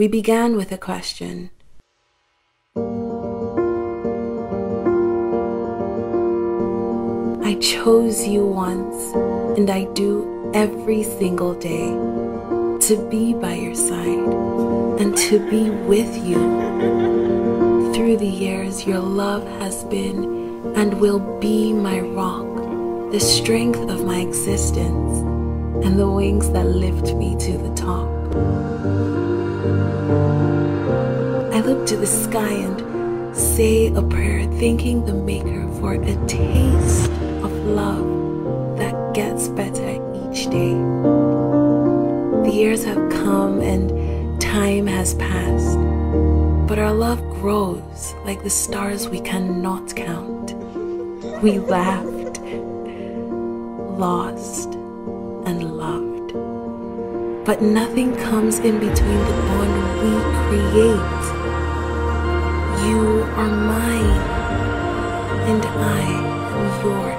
We began with a question. I chose you once, and I do every single day to be by your side and to be with you. Through the years, your love has been and will be my rock, the strength of my existence, and the wings that lift me to the top. I look to the sky and say a prayer, thanking the Maker for a taste of love that gets better each day. The years have come and time has passed, but our love grows like the stars we cannot count. We laughed, lost, and loved. But nothing comes in between the bond we create you are mine, and I am yours.